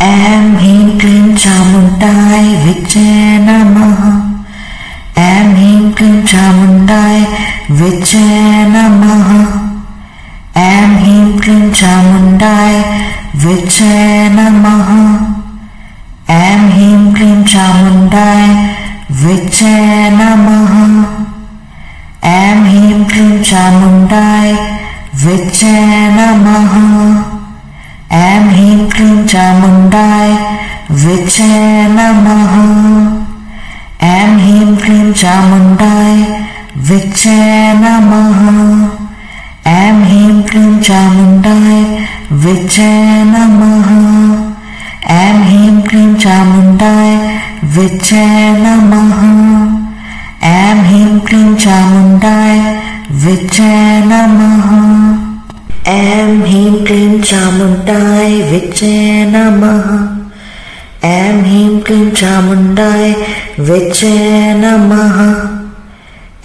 ऐं ह्रीं क्लीं चामुण्डाय विजय नमः। ऐं ह्रीं क्लीं चामुण्डाय विजय नमः। ऐं ह्रीं क्लीं चामुण्डाय विजय नमः। ऐं ह्रीं क्लीं चामुण्डाय विजय नमः। ऐं ह्रीं क्लीं चामुण्डाय विजय नमः। ऐं ह्रीं क्लीं चामुण्डाय विजय नमः ऐं ह्रीं क्लीं चामुण्डाय विजय नमः ऐं ह्रीं क्लीं चामुण्डाय विजय नमः ऐं ह्रीं क्लीं चामुण्डाय विजय नमः ऐं ह्रीं क्लीं चामुण्डाय विजय नमः। ऐं ह्रीं क्लीं चामुण्डाय विजय नमः।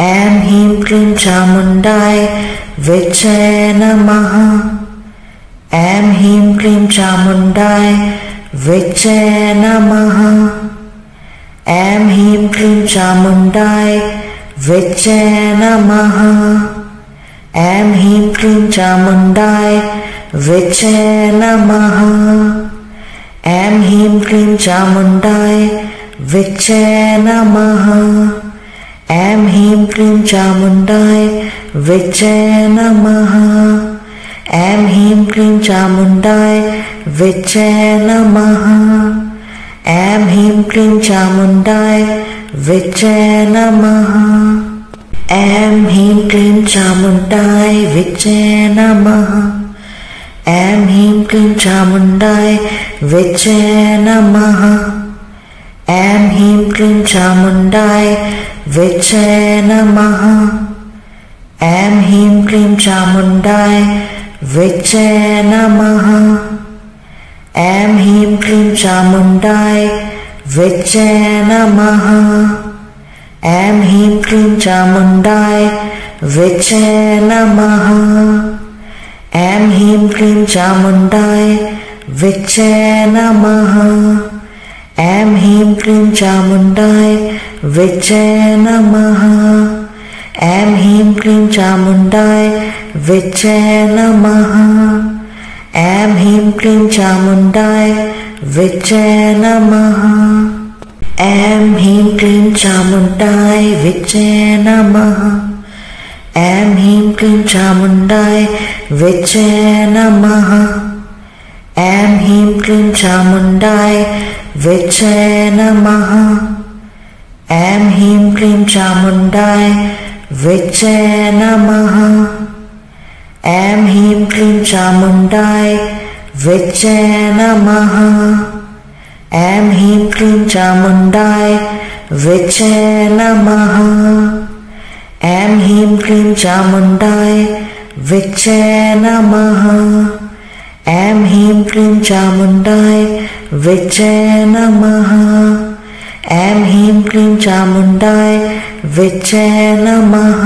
ऐं ह्रीं क्लीं चामुण्डाय विजय नमः। ऐं ह्रीं क्लीं चामुण्डाय विजय नमः। ऐं ह्रीं क्लीं चामुण्डाय विजय नमः ऐं ह्रीं क्लीं चामुण्डाय विजय नमः ऐं ह्रीं क्लीं चामुण्डाय विजय नमः ऐं ह्रीं क्लीं चामुण्डाय विजय नमः ऐं ह्रीं क्लीं चामुण्डाय विजय नमः ऐं ह्रीं क्लीं चामुण्डाय विजय नमः ऐं ह्रीं क्लीं चामुण्डाय विजय नमः। ऐं ह्रीं क्लीं चामुण्डाय विजय नमः। ऐं ह्रीं क्लीं चामुण्डाय विजय नमः। ऐं ह्रीं क्लीं चामुण्डाय विजय नमः। ऐं ह्रीं क्लीं चामुण्डाय विजय नमः ऐं ह्रीं क्लीं चामुण्डाय विजय नमः। ऐं ह्रीं क्लीं चामुण्डाय विजय नमः। ऐं ह्रीं क्लीं चामुण्डाय विजय नमः। ऐं ह्रीं क्लीं चामुण्डाय विजय नमः। ऐं ह्रीं क्लीं चामुण्डाय विजय नमः ऐं ह्रीं क्लीं चामुण्डाय विजय नमः ऐं ह्रीं क्लीं चामुण्डाय विजय नमः ऐं ह्रीं क्लीं चामुण्डाय विजय नमः ऐं ह्रीं क्लीं चामुण्डाय विजय नमः ऐं ह्रीं क्लीं चामुण्डाय विजय नमः ऐं ह्रीं क्लीं चामुण्डाय विजय नमः ऐं ह्रीं क्लीं चामुण्डाय विजय नमः ऐं ह्रीं क्लीं चामुण्डाय विजय नमः ऐं ह्रीं क्लीं चामुण्डाय विजय नमः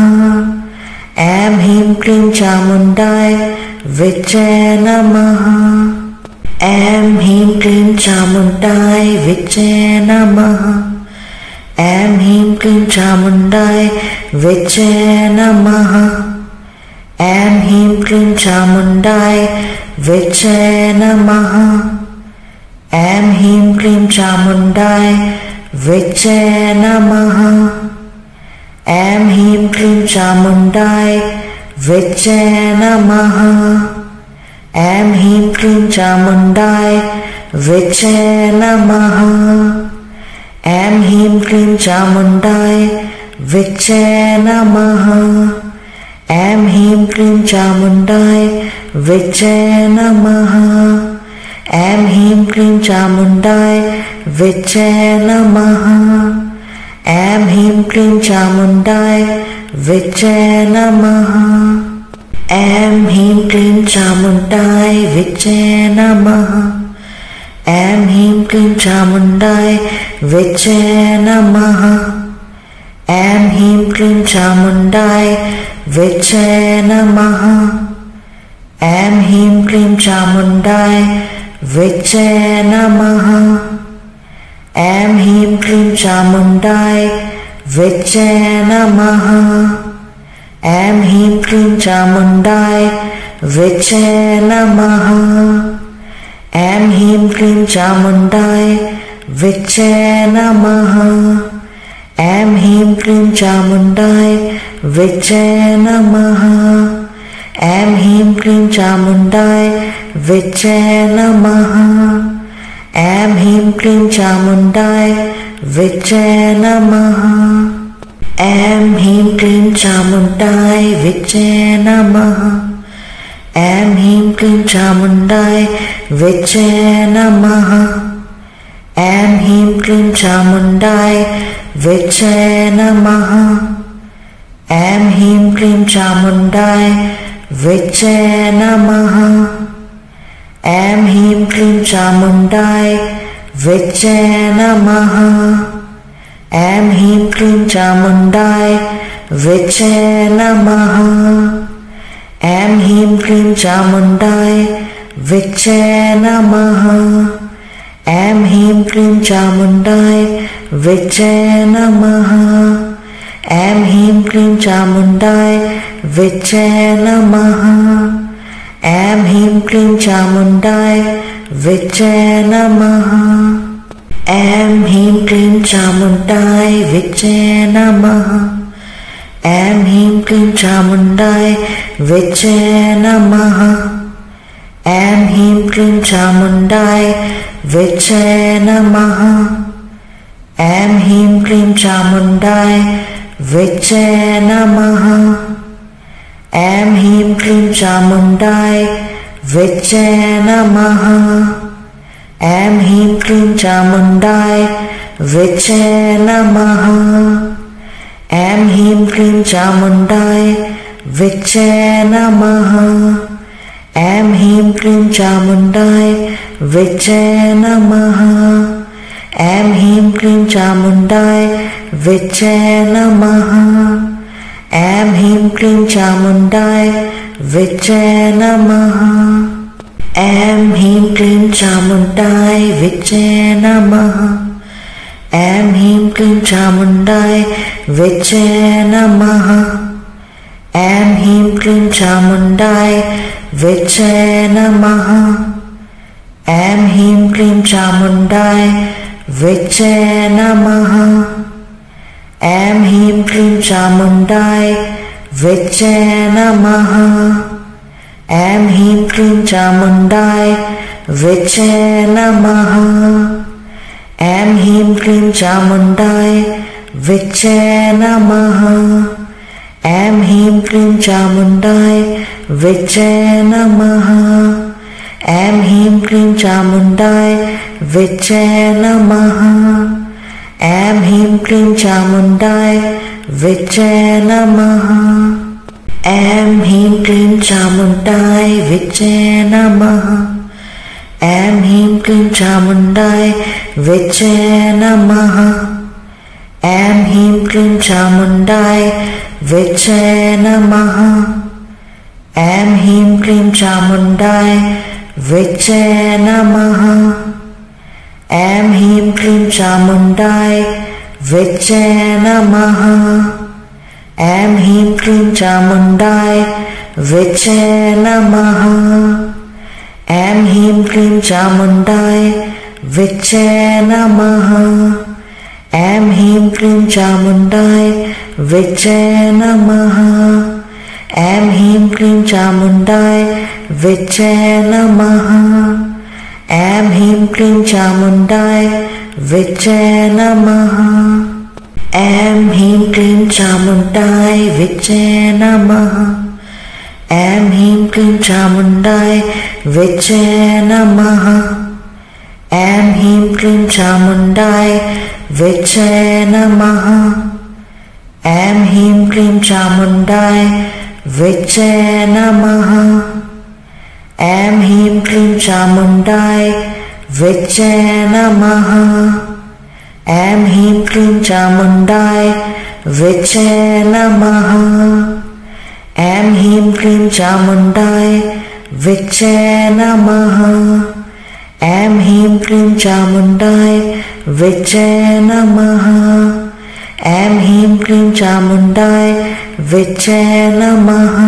ऐं ह्रीं क्लीं चामुण्डाय विजय नमः ऐं ह्रीं क्लीं चामुण्डाय विजय नमः ऐं ह्रीं क्लीं चामुण्डाय विजय नमः ऐं ह्रीं क्लीं चामुण्डाय विजय नमः ऐं ह्रीं क्लीं चामुण्डाय विजय नमः ऐं ह्रीं क्लीं चामुण्डाय विजय नमः ऐं ह्रीं क्लीं चामुण्डाय विजय नमः ऐं ह्रीं क्लीं चामुण्डाय विजय नमः ऐं ह्रीं क्लीं चामुण्डाय विजय नमः ऐं ह्रीं क्लीं चामुण्डाय विजय नमः ऐं ह्रीं क्लीं चामुण्डाय विजय नमः ऐं ह्रीं क्लीं चामुण्डाय विजय नमः। ऐं ह्रीं क्लीं चामुण्डाय विजय नमः। ऐं ह्रीं क्लीं चामुण्डाय विजय नमः। ऐं ह्रीं क्लीं चामुण्डाय विजय नमः। ऐं ह्रीं क्लीं चामुण्डाय Viche Namaha ऐं ह्रीं क्लीं चामुण्डाय विचे नमः ऐं ह्रीं क्लीं चामुण्डाय विचे नमः ऐं ह्रीं क्लीं चामुण्डाय विचे नमः ऐं ह्रीं क्लीं चामुण्डाय विचे नमः ऐं ह्रीं क्लीं चामुण्डाय विचे नमः ऐं ह्रीं क्लीं चामुण्डाय विच्चे नमः। ऐं ह्रीं क्लीं चामुण्डाय विच्चे नमः। ऐं ह्रीं क्लीं चामुण्डाय विच्च नमः। ऐं ह्रीं क्लीं चामुण्डाय विच्च नमः। ऐं ह्रीं क्लीं चामुण्डाय विच्चे नमः। ऐं ह्रीं क्लीं चामुण्डाय विच नमः ऐं ह्रीं क्लीं चामुण्डाय विच्चे नमः ऐं ह्रीं क्लीं चामुण्डाय विच नमः ऐं ह्रीं क्लीं चामुण्डाय विच नमः ऐं ह्रीं क्लीं चामुण्डाय विच नमः ऐं ह्रीं क्लीं चामुण्डाय विच्चे नमः ऐं ह्रीं क्लीं चामुण्डाय विच्चे नमः ऐं ह्रीं क्लीं चामुण्डाय विच्च नमः ऐं ह्रीं क्लीं चामुण्डाय विच नमः ऐं ह्रीं क्लीं चामुण्डाय विच नमः ऐं ह्रीं क्लीं चामुण्डाय विचे नमः ऐं ह्रीं क्लीं चामुण्डाय विचे नमः ऐं ह्रीं क्लीं चामुण्डाय विचे नमः ऐं ह्रीं क्लीं चामुण्डाय विचे नमः ऐं ह्रीं क्लीं चामुण्डाय विचे नमः ऐं ह्रीं क्लीं चामुण्डाय विच्चे नमः। ऐं ह्रीं क्लीं चामुण्डाय विच्चे नमः। ऐं ह्रीं क्लीं चामुण्डाय विच्च नमः। ऐं ह्रीं क्लीं चामुण्डाय विच्च नमः। ऐं ह्रीं क्लीं चामुण्डाय विच्चे नमः। ऐं ह्रीं क्लीं चामुण्डाय विच नमः ऐं ह्रीं क्लीं चामुण्डाय विच नमः ऐं ह्रीं क्लीं चामुण्डाय विच नमः ऐं ह्रीं क्लीं चामुण्डाय विच नमः ऐं ह्रीं क्लीं चामुण्डाय विच नमः ऐं ह्रीं क्लीं चामुण्डाय विचे नमः। ऐं ह्रीं क्लीं चामुण्डाय विच्चे नमः। ऐं ह्रीं क्लीं चामुण्डाय विच नमः। ऐं ह्रीं क्लीं चामुण्डाय विच्च नमः। ऐं ह्रीं क्लीं चामुण्डाय विच्चे नमः। ऐं ह्रीं क्लीं चामुण्डाय विच नमः। ऐं ह्रीं क्लीं चामुण्डाय विच्छ नमः। ऐं ह्रीं क्लीं चामुण्डाय विच नमः। ऐं ह्रीं क्लीं चामुण्डाय विच नमः। ऐं ह्रीं क्लीं चामुण्डाय विच नमः। ऐं ह्रीं क्लीं चामुण्डाय विच्चे नमः। ऐं ह्रीं क्लीं चामुण्डाय विच्चे नमः। ऐं ह्रीं क्लीं चामुण्डाय विच्चै नमः। ऐं ह्रीं क्लीं चामुण्डाय विच्चे नमः। ऐं ह्रीं क्लीं चामुण्डाय विच्चे नमः। ऐं ह्रीं क्लीं चामुण्डाय विच नमः ऐं ह्रीं क्लीं चामुण्डाय विच्चे नमः ऐं ह्रीं क्लीं चामुण्डाय विच नमः ऐं ह्रीं क्लीं चामुण्डाय विच नमः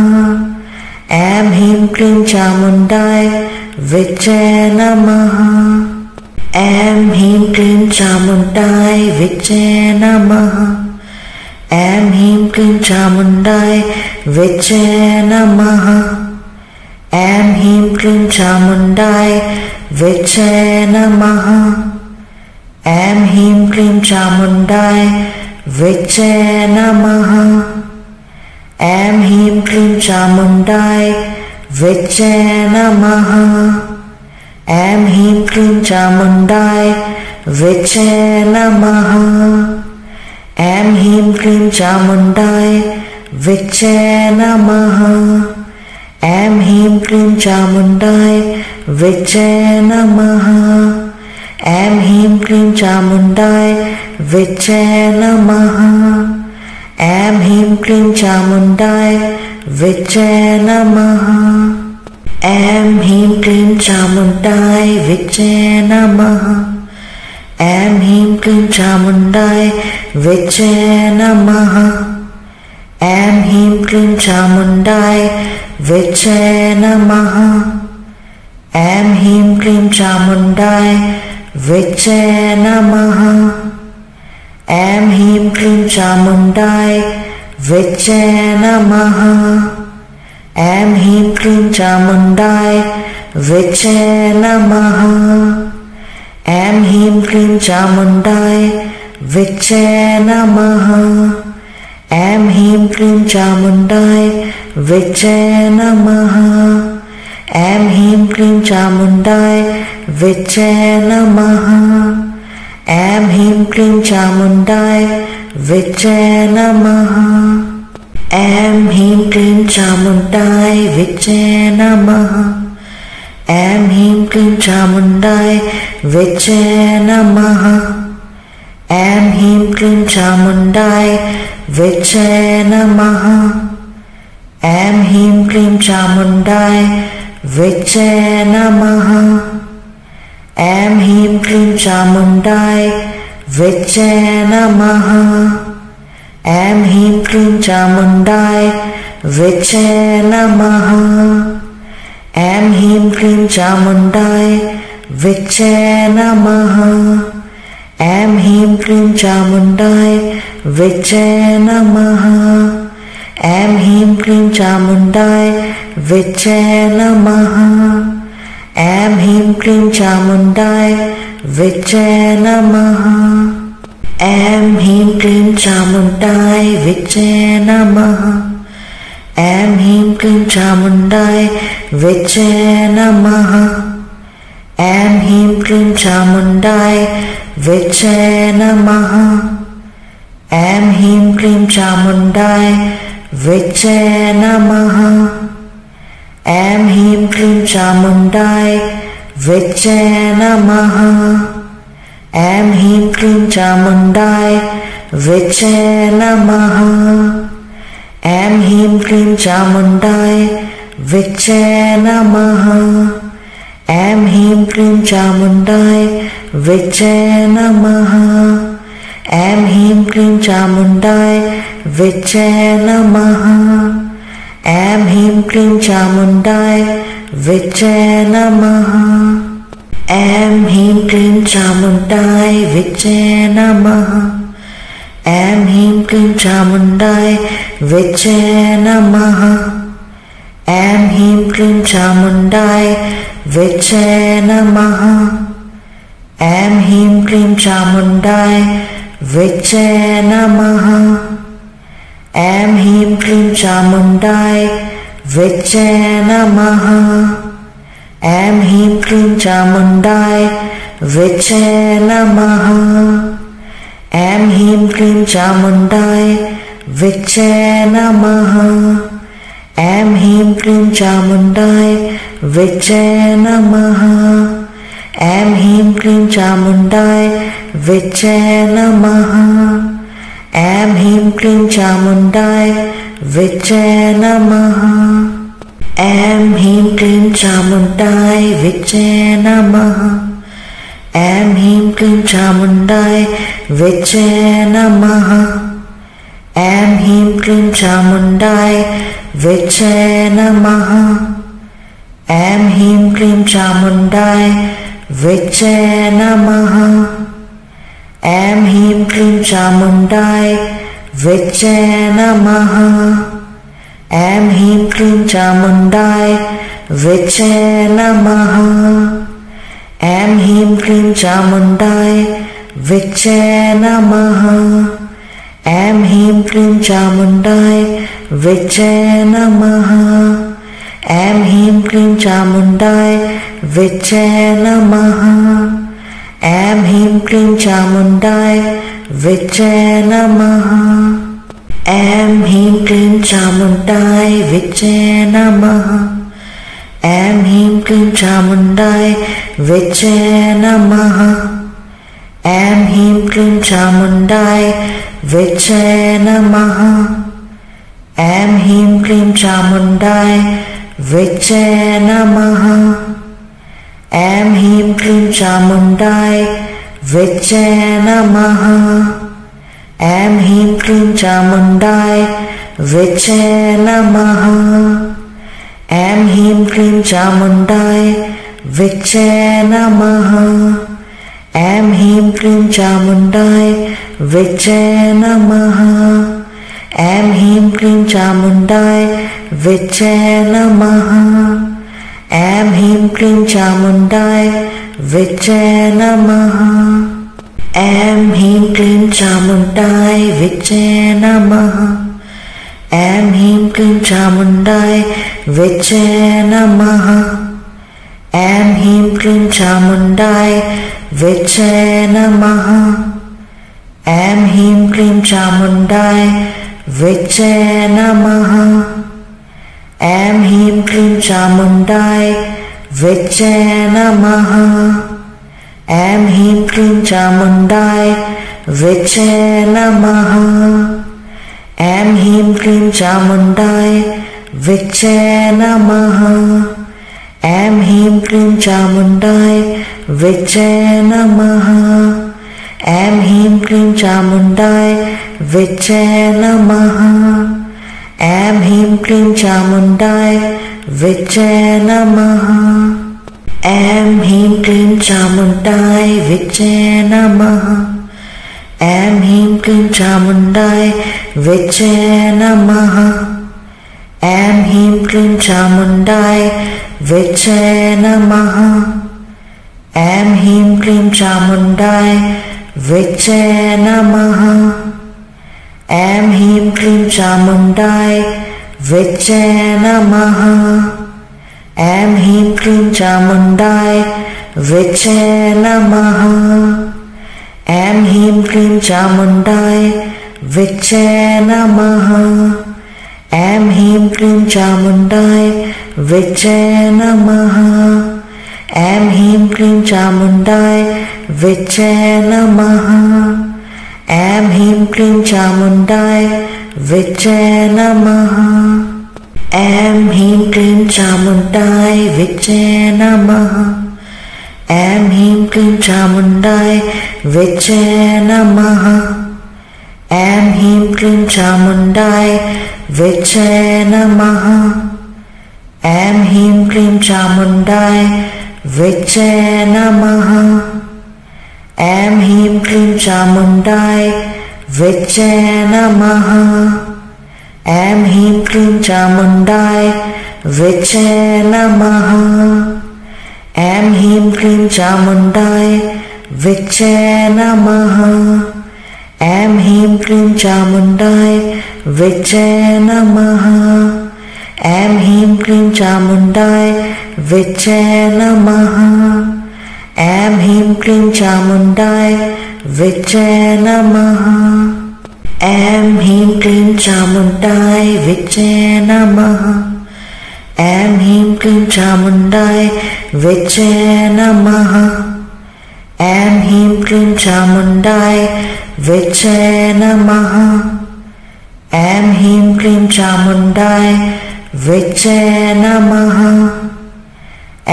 ऐं ह्रीं क्लीं चामुण्डाय विच नमः ऐं ह्रीं क्लीं चामुण्डाय विजय नमः ऐं ह्रीं क्लीं चामुण्डाय विजय नमः ऐं ह्रीं क्लीं चामुण्डाय विजय नमः ऐं ह्रीं क्लीं चामुण्डाय विजय नमः ऐं ह्रीं क्लीं चामुण्डाय विजय नमः ऐं ह्रीं क्लीं चामुण्डाय विजय नमः ऐं ह्रीं क्लीं चामुण्डाय विजय नमः ऐं ह्रीं क्लीं चामुण्डाय विजय नमः ऐं ह्रीं क्लीं चामुण्डाय विजय नमः ऐं ह्रीं क्लीं चामुण्डाय विजय नमः ऐं ह्रीं क्लीं चामुण्डाय विजय नमः। ऐं ह्रीं क्लीं चामुण्डाय विजय नमः। ऐं ह्रीं क्लीं चामुण्डाय विजय नमः। ऐं ह्रीं क्लीं चामुण्डाय विजय नमः। ऐं ह्रीं क्लीं चामुण्डाय विजय नमः ऐं ह्रीं क्लीं चामुण्डाय विजय नमः। ऐं ह्रीं क्लीं चामुण्डाय विजय नमः। ऐं ह्रीं क्लीं चामुण्डाय विजय नमः। ऐं ह्रीं क्लीं चामुण्डाय विजय नमः। ऐं ह्रीं क्लीं चामुण्डाय विजय नमः ऐं ह्रीं क्लीं चामुण्डाय विजय नमः ऐं ह्रीं क्लीं चामुण्डाय विजय नमः ऐं ह्रीं क्लीं चामुण्डाय विजय नमः ऐं ह्रीं क्लीं चामुण्डाय विजय नमः ऐं ह्रीं क्लीं चामुण्डाय विजय नमः ऐं ह्रीं क्लीं चामुण्डाय विजय नमः ऐं ह्रीं क्लीं चामुण्डाय विजय नमः ऐं ह्रीं क्लीं चामुण्डाय विजय नमः ऐं ह्रीं क्लीं चामुण्डाय विजय नमः ऐं ह्रीं क्लीं चामुण्डाय विजय नमः ऐं ह्रीं क्लीं चामुण्डाय विजय नमः। ऐं ह्रीं क्लीं चामुण्डाय विजय नमः। ऐं ह्रीं क्लीं चामुण्डाय विजय नमः। ऐं ह्रीं क्लीं चामुण्डाय विजय नमः। ऐं ह्रीं क्लीं चामुण्डाय विजय नमः ऐं ह्रीं क्लीं चामुण्डाय विजय नमः ऐं ह्रीं क्लीं चामुण्डाय विजय नमः ऐं ह्रीं क्लीं चामुण्डाय विजय नमः ऐं ह्रीं क्लीं चामुण्डाय विजय नमः ऐं ह्रीं क्लीं चामुण्डाय विजय नमः ऐं ह्रीं क्लीं चामुण्डाय विजय नमः। ऐं ह्रीं क्लीं चामुण्डाय विजय नमः। ऐं ह्रीं क्लीं चामुण्डाय विजय नमः। ऐं ह्रीं क्लीं चामुण्डाय विजय नमः। ऐं ह्रीं क्लीं चामुण्डाय विजय नमः ऐं ह्रीं क्लीं चामुण्डाय विजय नमः ऐं ह्रीं क्लीं चामुण्डाय विजय नमः ऐं ह्रीं क्लीं चामुण्डाय विजय नमः ऐं ह्रीं क्लीं चामुण्डाय विजय नमः ऐं ह्रीं क्लीं चामुण्डाय विजय नमः ऐं ह्रीं क्लीं चामुण्डाय विजय नमः। ऐं ह्रीं क्लीं चामुण्डाय विजय नमः। ऐं ह्रीं क्लीं चामुण्डाय विचे नमः। ऐं ह्रीं क्लीं चामुण्डाय विचे नमः। ऐं ह्रीं क्लीं चामुण्डाय विचे नमः ऐं ह्रीं क्लीं चामुण्डाय विचे नमः ऐं ह्रीं क्लीं चामुण्डाय विचे नमः ऐं ह्रीं क्लीं चामुण्डाय विचे नमः ऐं ह्रीं क्लीं चामुण्डाय विचे नमः ऐं ह्रीं क्लीं चामुण्डाय विचे नमः ऐं ह्रीं क्लीं चामुण्डाय विचे नमः ऐं ह्रीं क्लीं चामुण्डाय विचे नमः ऐं ह्रीं क्लीं चामुण्डाय विचे नमः ऐं ह्रीं क्लीं चामुण्डाय विचे नमः ऐं ह्रीं क्लीं चामुण्डाय विचे नमः ऐं ह्रीं क्लीं चामुण्डाय विचे नमः। ऐं ह्रीं क्लीं चामुण्डाय विचे नमः। ऐं ह्रीं क्लीं चामुण्डाय विचे नमः। ऐं ह्रीं क्लीं चामुण्डाय विचे नमः। ऐं ह्रीं क्लीं चामुण्डाय विचे नमः ऐं ह्रीं क्लीं चामुण्डाय विचे नमः। ऐं ह्रीं क्लीं चामुण्डाय विचे नमः। ऐं ह्रीं क्लीं चामुण्डाय विचे नमः। ऐं ह्रीं क्लीं चामुण्डाय विचे नमः। ऐं ह्रीं क्लीं चामुण्डाय विचे नमः ऐं ह्रीं क्लीं चामुण्डाय विचे नमः ऐं ह्रीं क्लीं चामुण्डाय विचे नमः ऐं ह्रीं क्लीं चामुण्डाय विचे नमः ऐं ह्रीं क्लीं चामुण्डाय विचे नमः ऐं ह्रीं क्लीं चामुण्डाय विचे नमः ऐं ह्रीं क्लीं चामुण्डाय विचे नमः ऐं ह्रीं क्लीं चामुण्डाय विचे नमः ऐं ह्रीं क्लीं चामुण्डाय विचे नमः ऐं ह्रीं क्लीं चामुण्डाय विचे नमः ऐं ह्रीं क्लीं चामुण्डाय विचे नमः ऐं ह्रीं क्लीं चामुण्डाय विचे नमः। ऐं ह्रीं क्लीं चामुण्डाय विचे नमः। ऐं ह्रीं क्लीं चामुण्डाय विचे नमः। ऐं ह्रीं क्लीं चामुण्डाय विचे नमः। ऐं ह्रीं क्लीं चामुण्डाय विचे नमः ऐं ह्रीं क्लीं चामुण्डाय विचे नमः। ऐं ह्रीं क्लीं चामुण्डाय विचे नमः। ऐं ह्रीं क्लीं चामुण्डाय विचे नमः। ऐं ह्रीं क्लीं चामुण्डाय विचे नमः। ऐं ह्रीं क्लीं चामुण्डाय विचे नमः ऐं ह्रीं क्लीं चामुण्डाय विचे नमः ऐं ह्रीं क्लीं चामुण्डाय विचे नमः ऐं ह्रीं क्लीं चामुण्डाय विचे नमः ऐं ह्रीं क्लीं चामुण्डाय विचे नमः ऐं ह्रीं क्लीं चामुण्डाय विचे नमः ऐं ह्रीं क्लीं चामुण्डाय विचे नमः। ऐं ह्रीं क्लीं चामुण्डाय विचे नमः। ऐं ह्रीं क्लीं चामुण्डाय विचे नमः। ऐं ह्रीं क्लीं चामुण्डाय विचे नमः।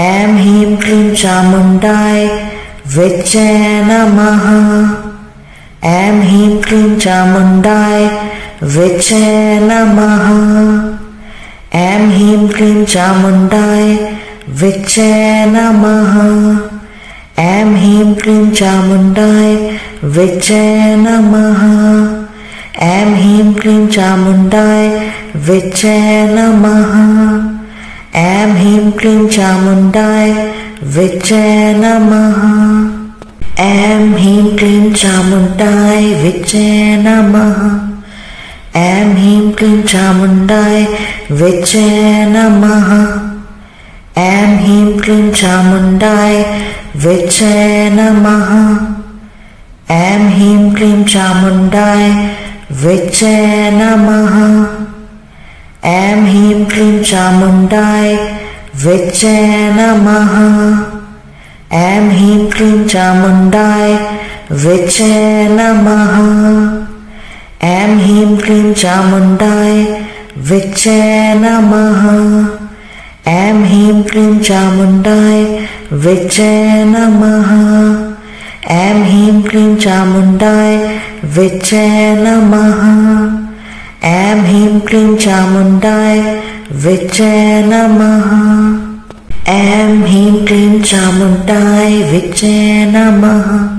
ऐं ह्रीं क्लीं चामुण्डाय विचे नमः ऐं ह्रीं क्लीं चामुण्डाय विचे नमः ऐं ह्रीं क्लीं चामुण्डाय विचे नमः ऐं ह्रीं क्लीं चामुण्डाय विचे नमः ऐं ह्रीं क्लीं चामुण्डाय विचे नमः ऐं ह्रीं क्लीं चामुण्डाय विचे नमः ऐं ह्रीं क्लीं चामुण्डाय विचे नमः। ऐं ह्रीं क्लीं चामुण्डाय विचे नमः। ऐं ह्रीं क्लीं चामुण्डाय विचे नमः। ऐं ह्रीं क्लीं चामुण्डाय विचे नमः। ऐं ह्रीं क्लीं चामुण्डाय विचे नमः ऐं ह्रीं क्लीं चामुण्डाय विचे नमः ऐं ह्रीं क्लीं चामुण्डाय विचे नमः ऐं ह्रीं क्लीं चामुण्डाय विचे नमः ऐं ह्रीं क्लीं चामुण्डाय विचे नमः ऐं ह्रीं क्लीं चामुण्डाय विचे नमः ऐं ह्रीं क्लीं चामुण्डाय विचे नमः।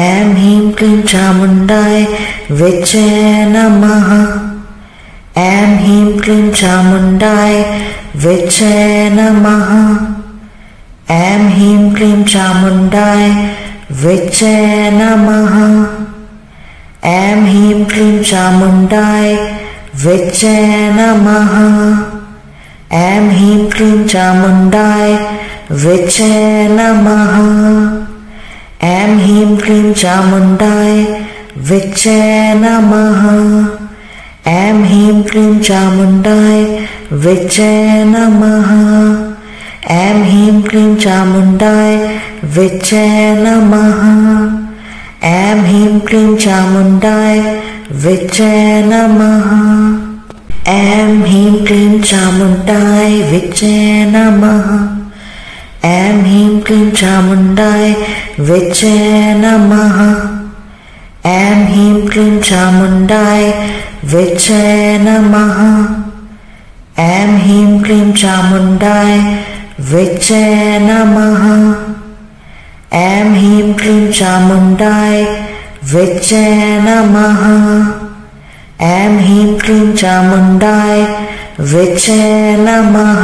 ऐं ह्रीं क्लीं चामुण्डाय विचे नमः। ऐं ह्रीं क्लीं चामुण्डाय विचे नमः। ऐं ह्रीं क्लीं चामुण्डाय विचे नमः। ऐं ह्रीं क्लीं चामुण्डाय विचे नमः ऐं ह्रीं क्लीं चामुण्डाय विचे नमः ऐं ह्रीं क्लीं चामुण्डाय विचे नमः ऐं ह्रीं क्लीं चामुण्डाय विचे नमः ऐं ह्रीं क्लीं चामुण्डाय विचे नमः ऐं ह्रीं क्लीं चामुण्डाय विचे नमः ऐं ह्रीं क्लीं चामुण्डाय विचे नमः। ऐं ह्रीं क्लीं चामुण्डाय विचे नमः। ऐं ह्रीं क्लीं चामुण्डाय विचे नमः। ऐं ह्रीं क्लीं चामुण्डाय विचे नमः। ऐं ह्रीं क्लीं चामुण्डाय विचे नमः ऐं ह्रीं क्लीं चामुण्डाय विचे नमः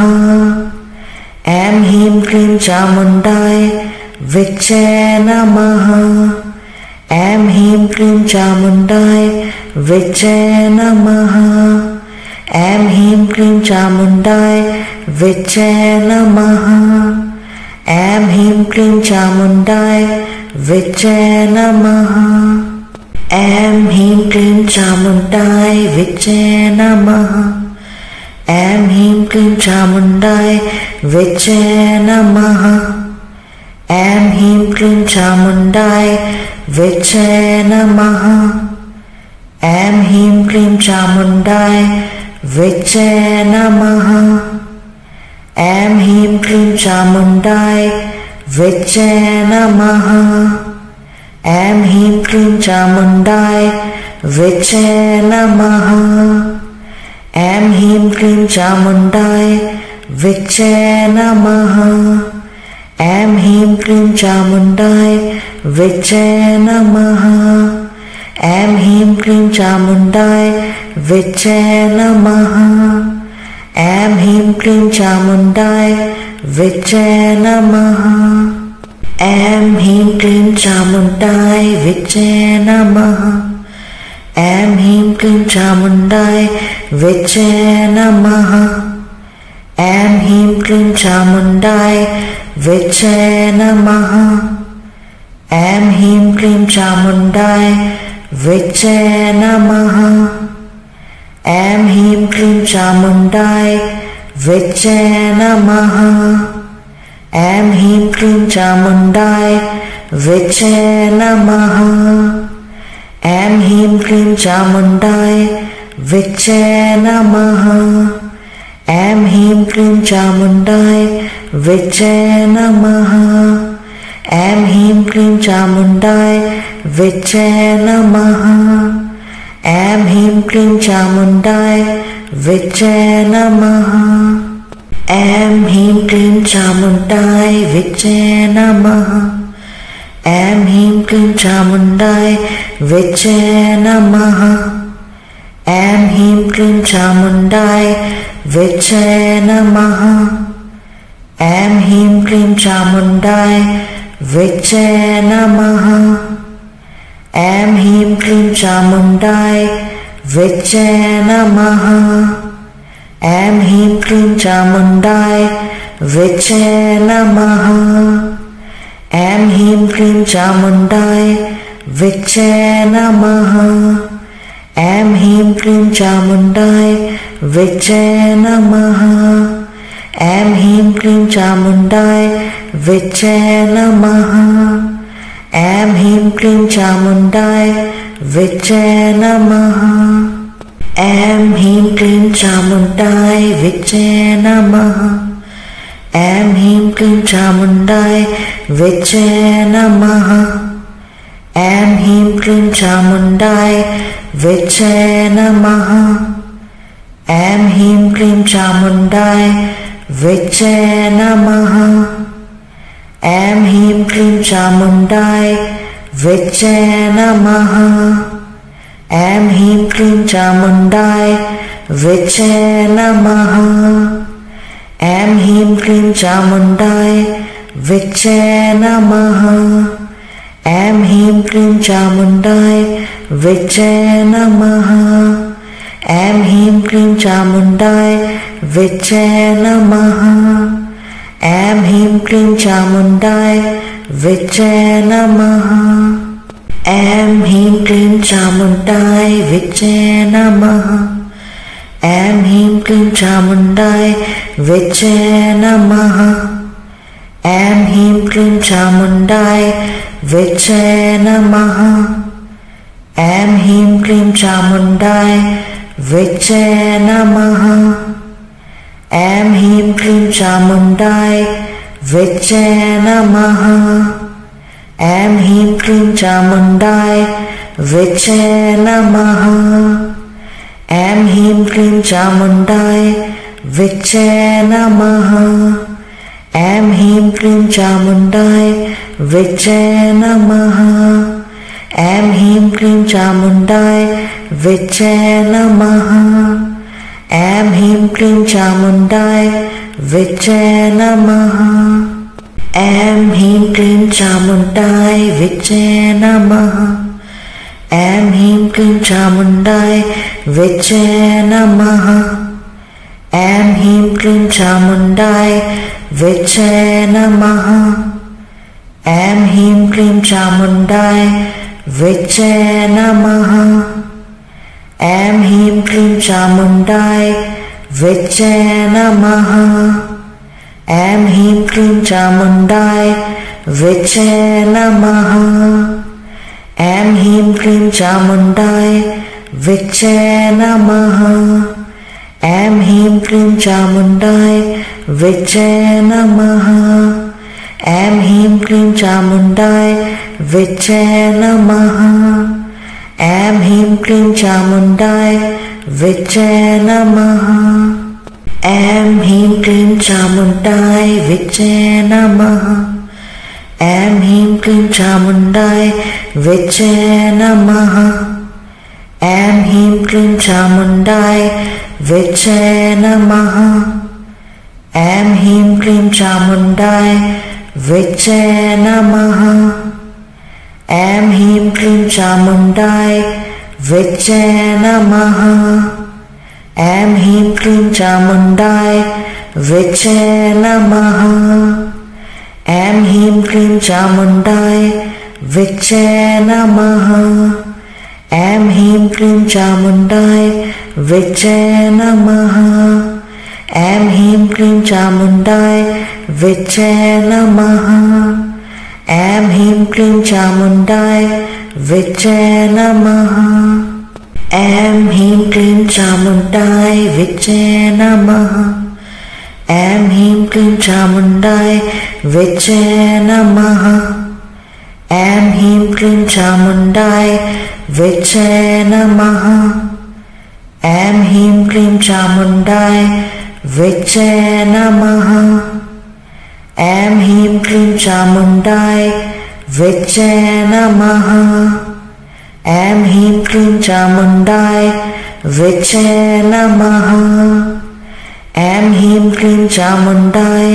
ऐं ह्रीं क्लीं चामुण्डाय विचे नमः ऐं ह्रीं क्लीं चामुण्डाय विचे नमः ऐं ह्रीं क्लीं चामुण्डाय विचे नमः ऐं ह्रीं क्लीं चामुण्डाय विचे नमः ऐं ह्रीं क्लीं चामुण्डाय विचे नमः। ऐं ह्रीं क्लीं चामुण्डाय विचे नमः। ऐं ह्रीं क्लीं चामुण्डाय विचे नमः। ऐं ह्रीं क्लीं चामुण्डाय विचे नमः। ऐं ह्रीं क्लीं चामुण्डाय विचे नमः ऐं ह्रीं क्लीं चामुण्डाय विचे नमः। ऐं ह्रीं क्लीं चामुण्डाय विचे नमः। ऐं ह्रीं क्लीं चामुण्डाय विचे नमः। ऐं ह्रीं क्लीं चामुण्डाय विचे नमः। ऐं ह्रीं क्लीं चामुण्डाय विचे नमः ऐं ह्रीं क्लीं चामुण्डाय विचे नमः। ऐं ह्रीं क्लीं चामुण्डाय विचे नमः। ऐं ह्रीं क्लीं चामुण्डाय विचे नमः। ऐं ह्रीं क्लीं चामुण्डाय विचे नमः। ऐं ह्रीं क्लीं चामुण्डाय विचे नमः ऐं ह्रीं क्लीं चामुण्डाय विचे नमः ऐं ह्रीं क्लीं चामुण्डाय विचे नमः ऐं ह्रीं क्लीं चामुण्डाय विचे नमः ऐं ह्रीं क्लीं चामुण्डाय विचे नमः ऐं ह्रीं क्लीं चामुण्डाय विचे नमः ऐं ह्रीं क्लीं चामुण्डाय विचे नमः ऐं ह्रीं क्लीं चामुण्डाय विचे नमः ऐं ह्रीं क्लीं चामुण्डाय विचे नमः ऐं ह्रीं क्लीं चामुण्डाय विचे नमः ऐं ह्रीं क्लीं चामुण्डाय विचे नमः ऐं ह्रीं क्लीं चामुण्डाय विचे नमः ऐं ह्रीं क्लीं चामुण्डाय विचे नमः ऐं ह्रीं क्लीं चामुण्डाय विचे नमः ऐं ह्रीं क्लीं चामुण्डाय विचे नमः ऐं ह्रीं क्लीं चामुण्डाय विचे नमः ऐं ह्रीं क्लीं चामुण्डाय विचे नमः ऐं ह्रीं क्लीं चामुण्डाय विचे नमः ऐं ह्रीं क्लीं चामुण्डाय विचे नमः ऐं ह्रीं क्लीं चामुण्डाय विचे नमः ऐं ह्रीं क्लीं चामुण्डाय विचे नमः ऐं ह्रीं क्लीं चामुण्डाय विचे नमः ऐं ह्रीं क्लीं चामुण्डाय विचे नमः ऐं ह्रीं क्लीं चामुण्डाय विचे नमः ऐं ह्रीं क्लीं चामुण्डाय विचे नमः ऐं ह्रीं क्लीं चामुण्डाय विचे नमः ऐं ह्रीं क्लीं चामुण्डाय विचे नमः। ऐं ह्रीं क्लीं चामुण्डाय विचे नमः। ऐं ह्रीं क्लीं चामुण्डाय विचे नमः। ऐं ह्रीं क्लीं चामुण्डाय विचे नमः। ऐं ह्रीं क्लीं चामुण्डाय विचे नमः ऐं ह्रीं क्लीं चामुण्डाय विचे नमः ऐं ह्रीं क्लीं चामुण्डाय विचे नमः ऐं ह्रीं क्लीं चामुण्डाय विचे नमः ऐं ह्रीं क्लीं चामुण्डाय विचे नमः ऐं ह्रीं क्लीं चामुण्डाय विचे नमः ऐं ह्रीं क्लीं चामुण्डाय विचे नमः। ऐं ह्रीं क्लीं चामुण्डाय विचे नमः। ऐं ह्रीं क्लीं चामुण्डाय विचे नमः। ऐं ह्रीं क्लीं चामुण्डाय विचे नमः। ऐं ह्रीं क्लीं चामुण्डाय विचे नमः ऐं ह्रीं क्लीं चामुण्डाय विचे नमः। ऐं ह्रीं क्लीं चामुण्डाय विचे नमः। ऐं ह्रीं क्लीं चामुण्डाय विचे नमः। ऐं ह्रीं क्लीं चामुण्डाय विचे नमः। ऐं ह्रीं क्लीं चामुण्डाय विचे नमः ऐं ह्रीं क्लीं चामुण्डाय विचे नमः। ऐं ह्रीं क्लीं चामुण्डाय विचे नमः। ऐं ह्रीं क्लीं चामुण्डाय विचे नमः। ऐं ह्रीं क्लीं चामुण्डाय विचे नमः। ऐं ह्रीं क्लीं चामुण्डाय विचे नमः ऐं ह्रीं क्लीं चामुण्डाय विचे नमः ऐं ह्रीं क्लीं चामुण्डाय विचे नमः ऐं ह्रीं क्लीं चामुण्डाय विचे नमः ऐं ह्रीं क्लीं चामुण्डाय विचे नमः ऐं ह्रीं क्लीं चामुण्डाय विचे नमः ऐं ह्रीं क्लीं चामुण्डाय विचे नमः। ऐं ह्रीं क्लीं चामुण्डाय विचे नमः। ऐं ह्रीं क्लीं चामुण्डाय विचे नमः। ऐं ह्रीं क्लीं चामुण्डाय विचे नमः। ऐं ह्रीं क्लीं चामुण्डाय विचे नमः ह्रीं क्लीं चामुण्डाय विचे नमः ऐं ह्रीं क्लीं चामुण्डाय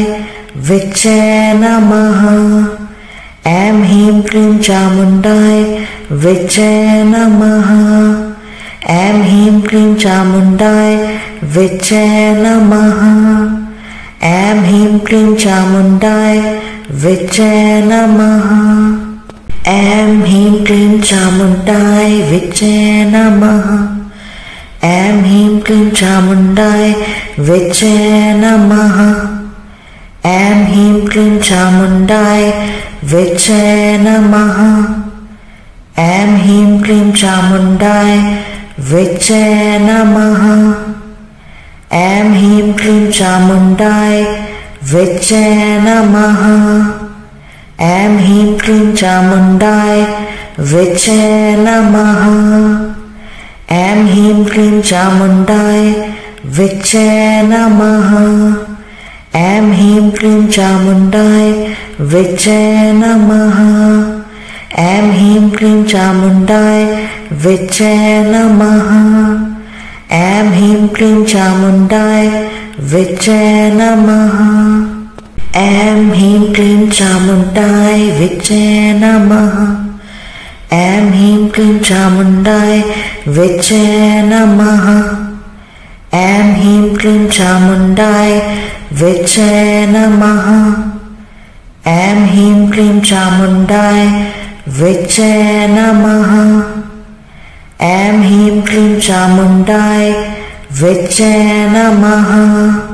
विचे नमः ऐं ह्रीं क्लीं चामुण्डाय विचे नमः ऐं ह्रीं क्लीं चामुण्डाय विचे नमः ऐं ह्रीं क्लीं चामुण्डाय विचे नमः ऐं ह्रीं क्लीं चामुण्डाय विचे नमः। ऐं ह्रीं क्लीं चामुण्डाय विचे नमः। ऐं ह्रीं क्लीं चामुण्डाय विचे नमः। ऐं ह्रीं क्लीं चामुण्डाय विचे नमः। ऐं ह्रीं क्लीं चामुण्डाय विचे नमः ऐं ह्रीं क्लीं चामुण्डाय विचे नमः ऐं ह्रीं क्लीं चामुण्डाय विचे नमः ऐं ह्रीं क्लीं चामुण्डाय विचे नमः ऐं ह्रीं क्लीं चामुण्डाय विचे नमः ऐं ह्रीं क्लीं चामुण्डाय विचे नमः ऐं ह्रीं क्लीं चामुण्डाय विचे नमः। ऐं ह्रीं क्लीं चामुण्डाय विचे नमः। ऐं ह्रीं क्लीं चामुण्डाय विचे नमः। ऐं ह्रीं क्लीं चामुण्डाय विचे नमः। ऐं ह्रीं क्लीं चामुण्डाय विचे नमः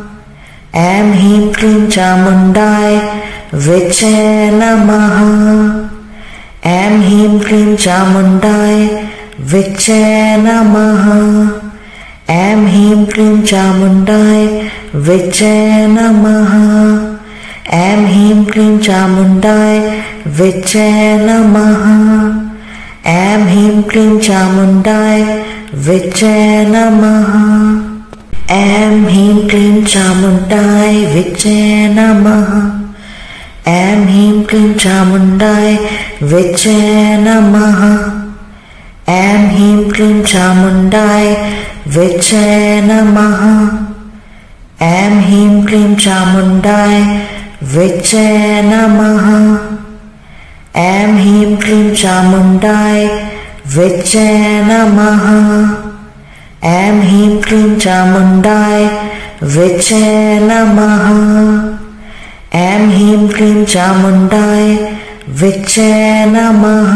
ऐं ह्रीं क्लीं चामुण्डाय विचे नमः ऐं ह्रीं क्लीं चामुण्डाय विचे नमः ऐं ह्रीं क्लीं चामुण्डाय विचे नमः ऐं ह्रीं क्लीं चामुण्डाय विचे नमः ऐं ह्रीं क्लीं चामुण्डाय विचे नमः ऐं ह्रीं क्लीं चामुण्डाय विचे नमः। ऐं ह्रीं क्लीं चामुण्डाय विचे नमः। ऐं ह्रीं क्लीं चामुण्डाय विचे नमः। ऐं ह्रीं क्लीं चामुण्डाय विचे नमः। ऐं ह्रीं क्लीं चामुण्डाय विचे नमः ऐं ह्रीं क्लीं चामुण्डाय विचे नमः ऐं ह्रीं क्लीं चामुण्डाय विचे नमः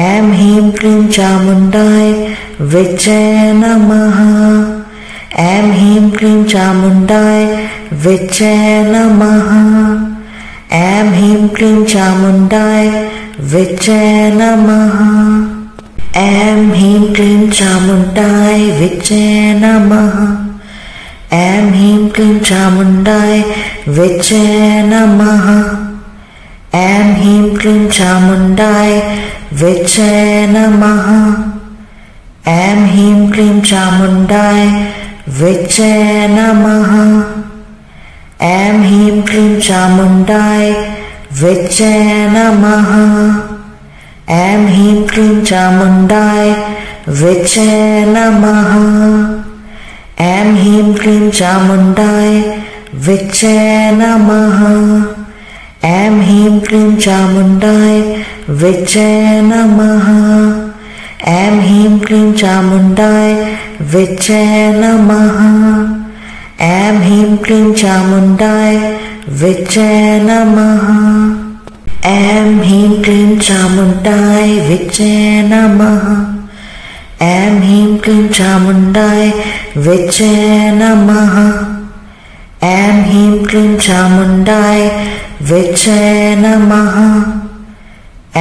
ऐं ह्रीं क्लीं चामुण्डाय विचे नमः ऐं ह्रीं क्लीं चामुण्डाय विचे नमः ऐं ह्रीं क्लीं चामुण्डाय विचे नमः ऐं ह्रीं क्लीं चामुण्डाय विचे नमः। ऐं ह्रीं क्लीं चामुण्डाय विचे नमः। ऐं ह्रीं क्लीं चामुण्डाय विचे नमः। ऐं ह्रीं क्लीं चामुण्डाय विचे नमः। ऐं ह्रीं क्लीं चामुण्डाय विचे नमः ऐं ह्रीं क्लीं चामुण्डाय विचे नमः ऐं ह्रीं क्लीं चामुण्डाय विचे नमः ऐं ह्रीं क्लीं चामुण्डाय विचे नमः ऐं ह्रीं क्लीं चामुण्डाय विचे नमः ऐं ह्रीं क्लीं चामुण्डाय विचे नमः ऐं ह्रीं क्लीं चामुण्डाय विचे नमः ऐं ह्रीं क्लीं चामुण्डाय विचे नमः ऐं ह्रीं क्लीं चामुण्डाय विचे नमः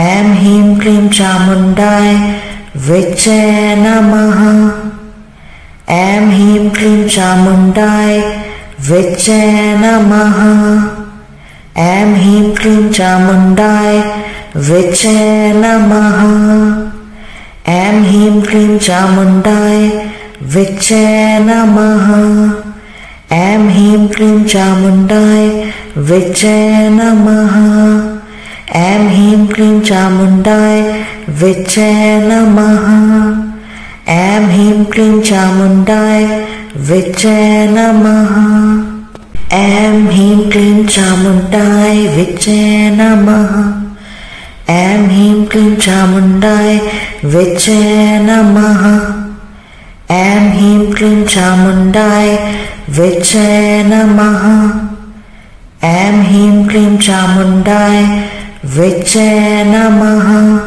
ऐं ह्रीं क्लीं चामुण्डाय विचे नमः ऐं ह्रीं क्लीं चामुण्डाय विचे नमः ऐं ह्रीं क्लीं चामुण्डाय विचे नमः ऐं ह्रीं क्लीं चामुण्डाय विचे नमः ऐं ह्रीं क्लीं चामुण्डाय विचे नमः ऐं ह्रीं क्लीं चामुण्डाय विचे नमः ऐं ह्रीं क्लीं चामुण्डाय विचे नमः ऐं ह्रीं क्लीं चामुण्डाय विच्चे नमः। ऐं ह्रीं क्लीं चामुण्डाय विच्चे नमः। ऐं ह्रीं क्लीं चामुण्डाय विच नमः। ऐं ह्रीं क्लीं चामुण्डाय विच्च नमः।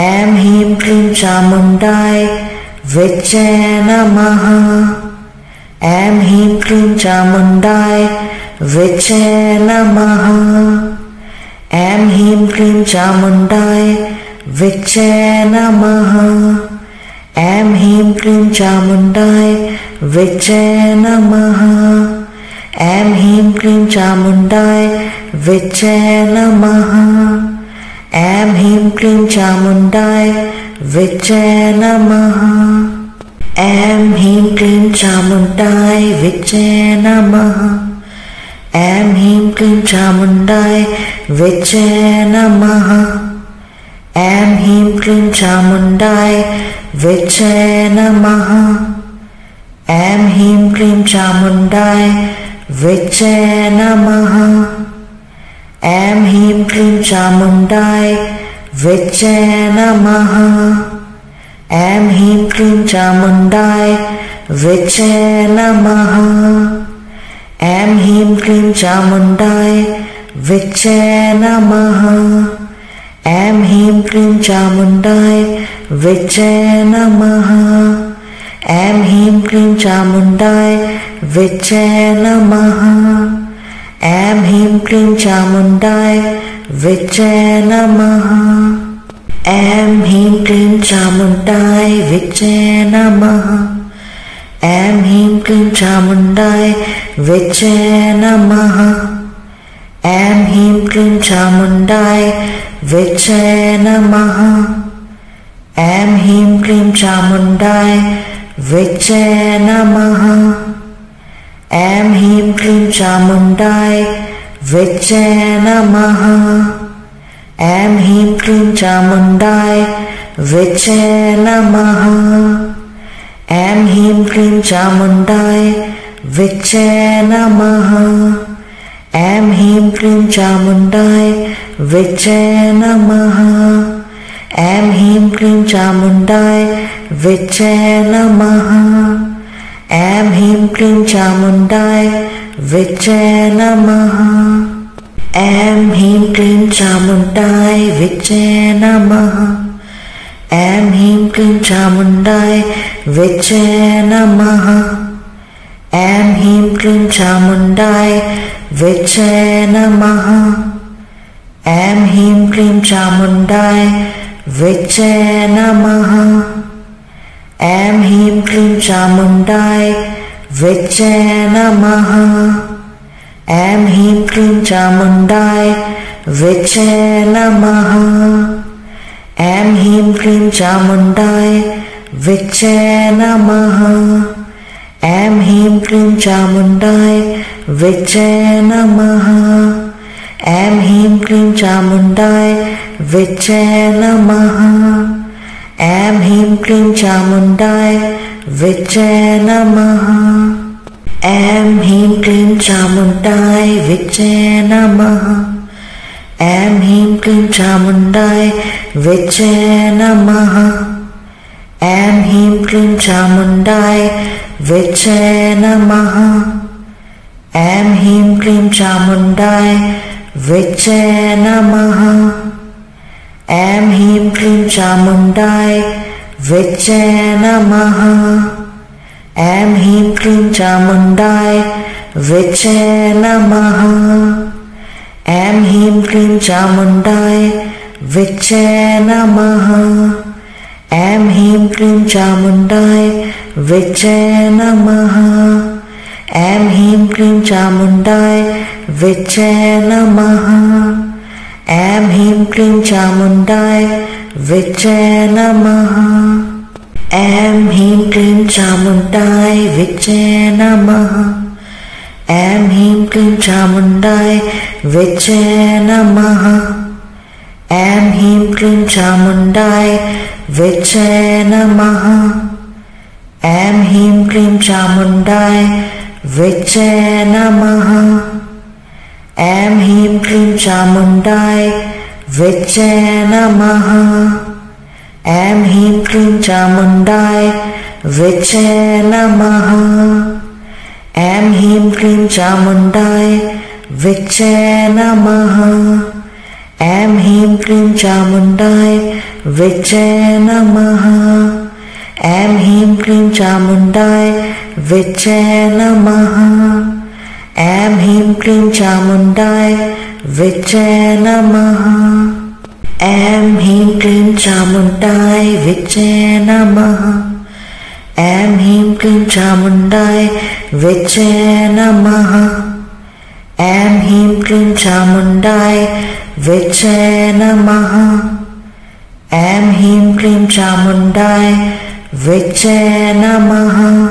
ऐं ह्रीं क्लीं चामुण्डाय विच्चे नमः। ऐं ह्रीं क्लीं चामुण्डाय विचे नमः ऐं ह्रीं क्लीं चामुण्डाय विचे नमः ऐं ह्रीं क्लीं चामुण्डाय विचे नमः ऐं ह्रीं क्लीं चामुण्डाय विचे नमः ऐं ह्रीं क्लीं चामुण्डाय विचे नमः ऐं ह्रीं क्लीं चामुण्डाय विच्चे नमः। ऐं ह्रीं क्लीं चामुण्डाय विच्चे नमः। ऐं ह्रीं क्लीं चामुण्डाय विच्च नमः। ऐं ह्रीं क्लीं चामुण्डाय विच्च नमः। ऐं ह्रीं क्लीं चामुण्डाय विच्चे नमः। ऐं ह्रीं क्लीं चामुण्डाय विच नमः ऐं ह्रीं क्लीं चामुण्डाय विच नमः ऐं ह्रीं क्लीं चामुण्डाय विच नमः ऐं ह्रीं क्लीं चामुण्डाय विच्चे नमः ऐं ह्रीं क्लीं चामुण्डाय विच नमः ऐं ह्रीं क्लीं चामुण्डाय विचे नमः। ऐं ह्रीं क्लीं चामुण्डाय विच्चे नमः। ऐं ह्रीं क्लीं चामुण्डाय विच नमः। ऐं ह्रीं क्लीं चामुण्डाय विच्च नमः। ऐं ह्रीं क्लीं चामुण्डाय विच्चे नमः। ऐं ह्रीं क्लीं चामुण्डाय विचे नमः। ऐं ह्रीं क्लीं चामुण्डाय विचे नमः। ऐं ह्रीं क्लीं चामुण्डाय विचे नमः। ऐं ह्रीं क्लीं चामुण्डाय विचे नमः। ऐं ह्रीं क्लीं चामुण्डाय विचे नमः। ऐं ह्रीं क्लीं चामुण्डाय विच्चे नमः। ऐं ह्रीं क्लीं चामुण्डाय विच्चे नमः। ऐं ह्रीं क्लीं चामुण्डाय विच नमः। ऐं ह्रीं क्लीं चामुण्डाय विच्च नमः। ऐं ह्रीं क्लीं चामुण्डाय विच्चे नमः। ऐं ह्रीं क्लीं चामुण्डाय विच नमः ऐं ह्रीं क्लीं चामुण्डाय विच्चे नमः ऐं ह्रीं क्लीं चामुण्डाय विच नमः ऐं ह्रीं क्लीं चामुण्डाय विच नमः ऐं ह्रीं क्लीं चामुण्डाय विच नमः ऐं ह्रीं क्लीं चामुण्डाय विच्चे नमः। ऐं ह्रीं क्लीं चामुण्डाय विच्चे नमः। ऐं ह्रीं क्लीं चामुण्डाय विच्चे नमः। ऐं ह्रीं क्लीं चामुण्डाय विच्चे नमः। ऐं ह्रीं क्लीं चामुण्डाय विच्चे नमः। ऐं ह्रीं क्लीं चामुण्डाय विच नमः ऐं ह्रीं क्लीं चामुण्डाय विच नमः ऐं ह्रीं क्लीं चामुण्डाय विच नमः ऐं ह्रीं क्लीं चामुण्डाय विच नमः ऐं ह्रीं क्लीं चामुण्डाय विच नमः ऐं ह्रीं क्लीं चामुण्डाय विचे नमः ऐं ह्रीं क्लीं चामुण्डाय विचे नमः ऐं ह्रीं क्लीं चामुण्डाय विचे नमः ऐं ह्रीं क्लीं चामुण्डाय विचे नमः ऐं ह्रीं क्लीं चामुण्डाय विचे नमः ऐं ह्रीं क्लीं चामुण्डाय विचे नमः ऐं ह्रीं क्लीं चामुण्डाय विचे नमः ऐं ह्रीं क्लीं चामुण्डाय विचे नमः ऐं ह्रीं क्लीं चामुण्डाय विचे नमः ऐं ह्रीं क्लीं चामुण्डाय विचे नमः ऐं ह्रीं क्लीं चामुण्डाय विचे नमः। ऐं ह्रीं क्लीं चामुण्डाय विचे नमः। ऐं ह्रीं क्लीं चामुण्डाय विचे नमः। ऐं ह्रीं क्लीं चामुण्डाय विचे नमः।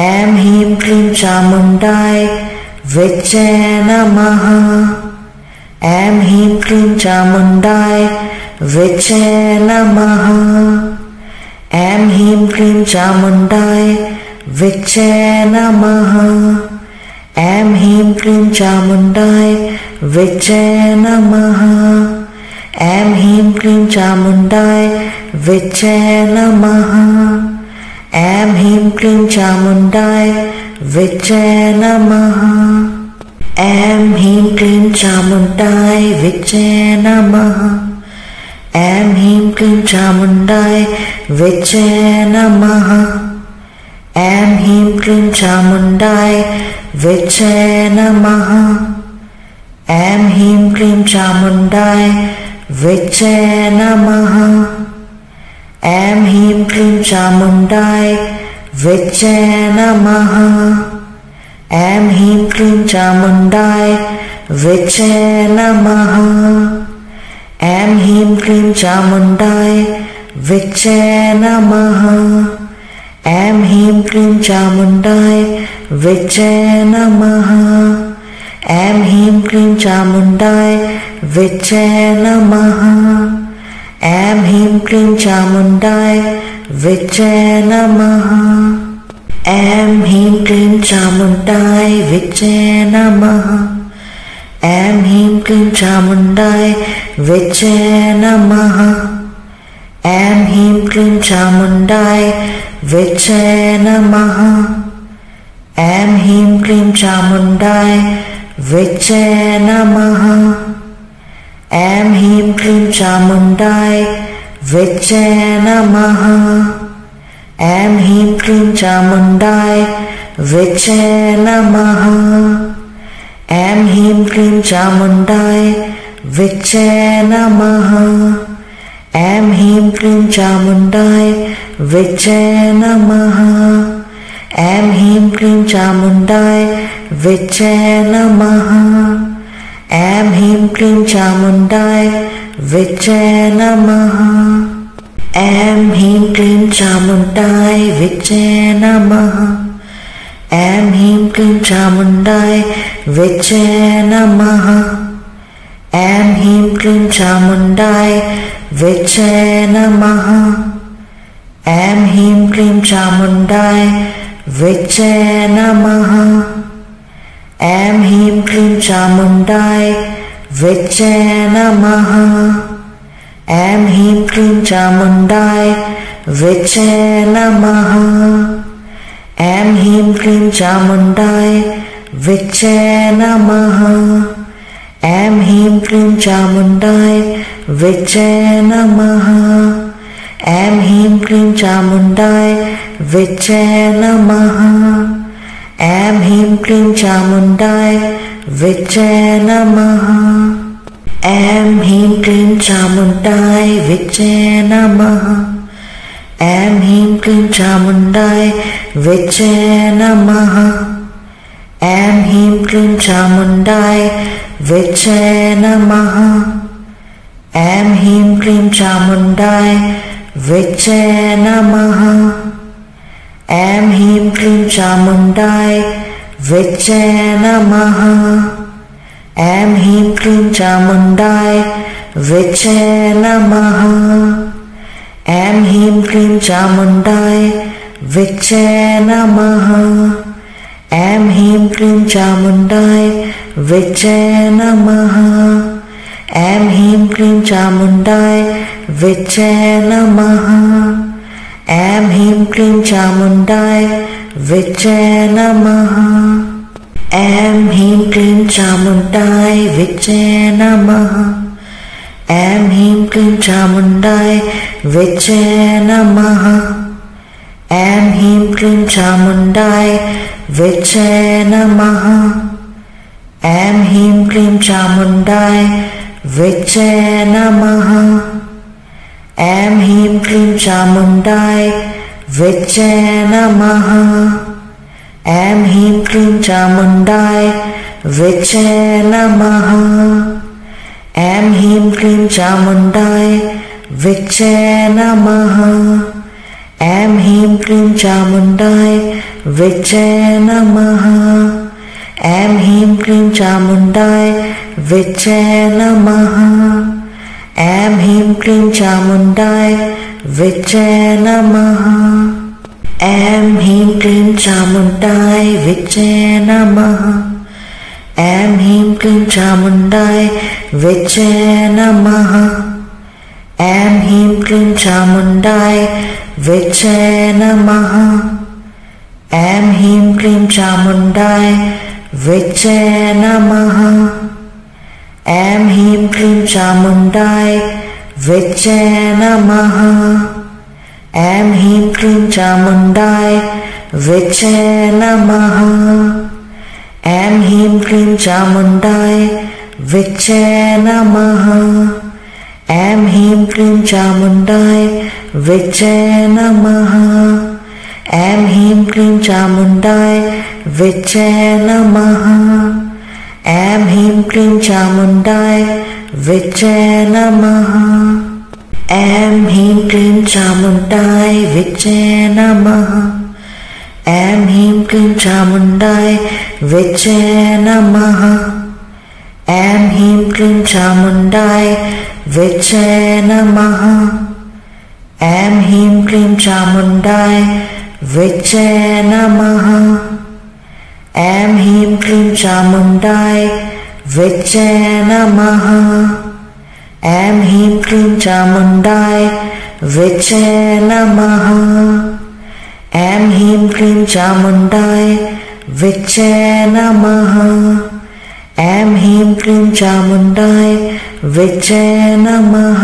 ऐं ह्रीं क्लीं चामुण्डाय विचे नमः ऐं ह्रीं क्लीं चामुण्डाय विचे नमः ऐं ह्रीं क्लीं चामुण्डाय विचे नमः ऐं ह्रीं क्लीं चामुण्डाय विचे नमः ऐं ह्रीं क्लीं चामुण्डाय विचे नमः ऐं ह्रीं क्लीं चामुण्डाय विचे नमः ऐं ह्रीं क्लीं चामुण्डाय विचे नमः। ऐं ह्रीं क्लीं चामुण्डाय विचे नमः। ऐं ह्रीं क्लीं चामुण्डाय विचे नमः। ऐं ह्रीं क्लीं चामुण्डाय विचे नमः। ऐं ह्रीं क्लीं चामुण्डाय विचे नमः ऐं ह्रीं क्लीं चामुण्डाय विचे नमः ऐं ह्रीं क्लीं चामुण्डाय विचे नमः ऐं ह्रीं क्लीं चामुण्डाय विचे नमः ऐं ह्रीं क्लीं चामुण्डाय विचे नमः ऐं ह्रीं क्लीं चामुण्डाय विचे नमः ऐं ह्रीं क्लीं चामुण्डाय विचे नमः। ऐं ह्रीं क्लीं चामुण्डाय विचे नमः। ऐं ह्रीं क्लीं चामुण्डाय विचे नमः। ऐं ह्रीं क्लीं चामुण्डाय विचे नमः। ऐं ह्रीं क्लीं चामुण्डाय विचे नमः ऐं ह्रीं क्लीं चामुण्डाय विचे नमः ऐं ह्रीं क्लीं चामुण्डाय विचे नमः ऐं ह्रीं क्लीं चामुण्डाय विचे नमः ऐं ह्रीं क्लीं चामुण्डाय विचे नमः ऐं ह्रीं क्लीं चामुण्डाय विचे नमः ऐं ह्रीं क्लीं चामुण्डाय विचे नमः। ऐं ह्रीं क्लीं चामुण्डाय विचे नमः। ऐं ह्रीं क्लीं चामुण्डाय विचे नमः। ऐं ह्रीं क्लीं चामुण्डाय विचे नमः। ऐं ह्रीं क्लीं चामुण्डाय विचे नमः ऐं ह्रीं क्लीं चामुण्डाय विचे नमः। ऐं ह्रीं क्लीं चामुण्डाय विचे नमः। ऐं ह्रीं क्लीं चामुण्डाय विचे नमः। ऐं ह्रीं क्लीं चामुण्डाय विचे नमः। ऐं ह्रीं क्लीं चामुण्डाय विचे नमः ऐं ह्रीं क्लीं चामुण्डाय विचे नमः। ऐं ह्रीं क्लीं चामुण्डाय विचे नमः। ऐं ह्रीं क्लीं चामुण्डाय विचे नमः। ऐं ह्रीं क्लीं चामुण्डाय विचे नमः। ऐं ह्रीं क्लीं चामुण्डाय विचे नमः ऐं ह्रीं क्लीं चामुण्डाय विचे नमः। ऐं ह्रीं क्लीं चामुण्डाय विचे नमः। ऐं ह्रीं क्लीं चामुण्डाय विचे नमः। ऐं ह्रीं क्लीं चामुण्डाय विचे नमः। ऐं ह्रीं क्लीं चामुण्डाय विचे नमः ऐं ह्रीं क्लीं चामुण्डाय विचे नमः। ऐं ह्रीं क्लीं चामुण्डाय विचे नमः। ऐं ह्रीं क्लीं चामुण्डाय विचे नमः। ऐं ह्रीं क्लीं चामुण्डाय विचे नमः। ऐं ह्रीं क्लीं चामुण्डाय विचे नमः ऐं ह्रीं क्लीं चामुण्डाय विचे नमः ऐं ह्रीं क्लीं चामुण्डाय विचे नमः ऐं ह्रीं क्लीं चामुण्डाय विचे नमः ऐं ह्रीं क्लीं चामुण्डाय विचे नमः ऐं ह्रीं क्लीं चामुण्डाय विचे नमः ऐं ह्रीं क्लीं चामुण्डाय विचे नमः। ऐं ह्रीं क्लीं चामुण्डाय विचे नमः। ऐं ह्रीं क्लीं चामुण्डाय विचे नमः। ऐं ह्रीं क्लीं चामुण्डाय विचे नमः। ऐं ह्रीं क्लीं चामुण्डाय विचे नमः ऐं ह्रीं क्लीं चामुण्डाय विचे नमः। ऐं ह्रीं क्लीं चामुण्डाय विचे नमः। ऐं ह्रीं क्लीं चामुण्डाय विचे नमः। ऐं ह्रीं क्लीं चामुण्डाय विचे नमः। ऐं ह्रीं क्लीं चामुण्डाय विचे नमः ऐं ह्रीं क्लीं चामुण्डाय विचे नमः। ऐं ह्रीं क्लीं चामुण्डाय विचे नमः। ऐं ह्रीं क्लीं चामुण्डाय विचे नमः। ऐं ह्रीं क्लीं चामुण्डाय विचे नमः। ऐं ह्रीं क्लीं चामुण्डाय विचे नमः ऐं ह्रीं क्लीं चामुण्डाय विचे नमः ऐं ह्रीं क्लीं चामुण्डाय विचे नमः ऐं ह्रीं क्लीं चामुण्डाय विचे नमः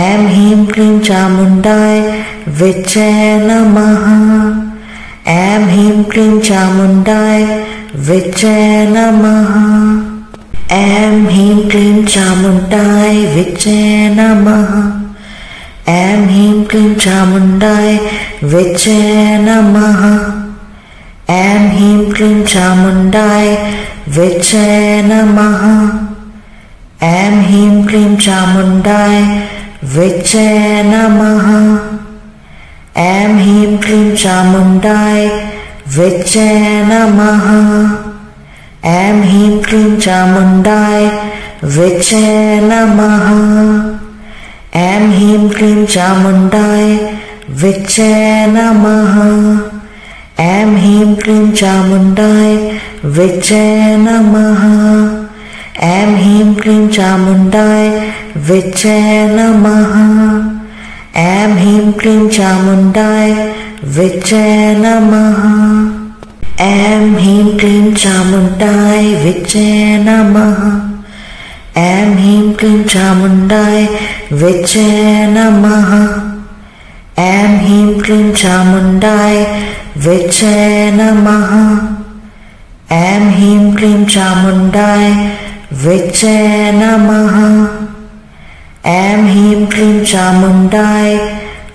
ऐं ह्रीं क्लीं चामुण्डाय विचे नमः ऐं ह्रीं क्लीं चामुण्डाय विचे नमः ऐं ह्रीं क्लीं चामुण्डाय विचे नमः ऐं ह्रीं क्लीं चामुण्डाय विचे नमः ऐं ह्रीं क्लीं चामुण्डाय विचे नमः ऐं ह्रीं क्लीं चामुण्डाय विचे नमः ऐं ह्रीं क्लीं चामुण्डाय विचे नमः ऐं ह्रीं क्लीं चामुण्डाय विचे नमः। ऐं ह्रीं क्लीं चामुण्डाय विचे नमः। ऐं ह्रीं क्लीं चामुण्डाय विचे नमः। ऐं ह्रीं क्लीं चामुण्डाय विचे नमः। ऐं ह्रीं क्लीं चामुण्डाय विचे नमः ऐं ह्रीं क्लीं चामुण्डाय विचे नमः। ऐं ह्रीं क्लीं चामुण्डाय विचे नमः। ऐं ह्रीं क्लीं चामुण्डाय विचे नमः। ऐं ह्रीं क्लीं चामुण्डाय विचे नमः। ऐं ह्रीं क्लीं चामुण्डाय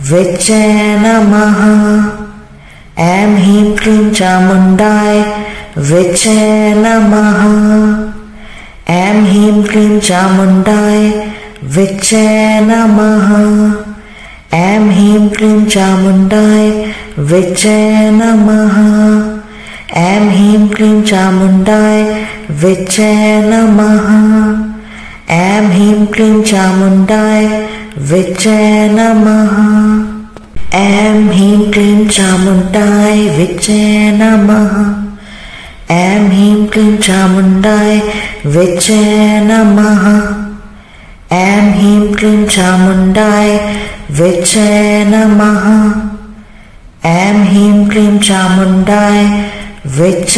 विचे नमः ऐं ह्रीं क्लीं चामुण्डाय विचे नमः ऐं ह्रीं क्लीं चामुण्डाय विचे नमः ऐं ह्रीं क्लीं चामुण्डाय विचे नमः ऐं ह्रीं क्लीं चामुण्डाय विचे नमः ऐं ह्रीं क्लीं चामुण्डाय विचे नमः ऐं ह्रीं क्लीं चामुण्डाय विच्चे नमः। ऐं ह्रीं क्लीं चामुण्डाय विच्चे नमः। ऐं ह्रीं क्लीं चामुण्डाय विच्च नमः। ऐं ह्रीं क्लीं चामुण्डाय विच्च